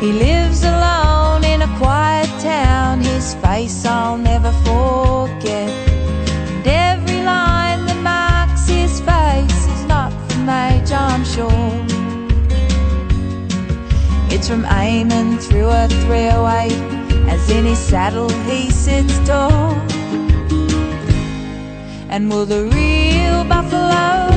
He lives alone in a quiet town, his face I'll never forget. And every line that marks his face is not from age, I'm sure. It's from aiming through a 308, as in his saddle he sits tall. And will the real buffalo?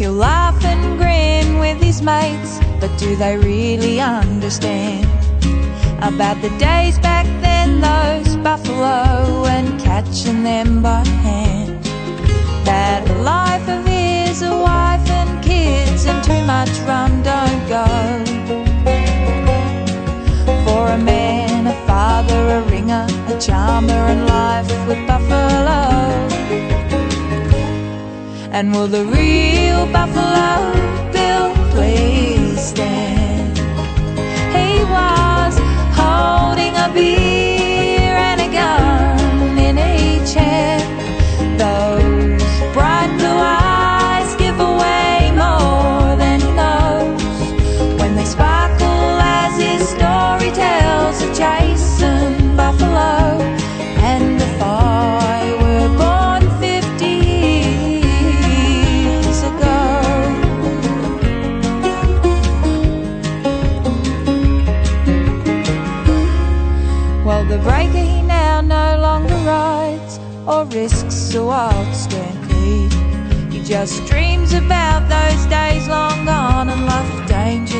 He'll laugh and grin with his mates, but do they really understand? About the days back then, those buffalo and catching them by hand. That life of his, a wife and kids, and too much rum don't go. For a man, a father, a ringer, a charmer, and life with And will the real Buffalo or risks a wild stampede. He just dreams about those days long gone and life danger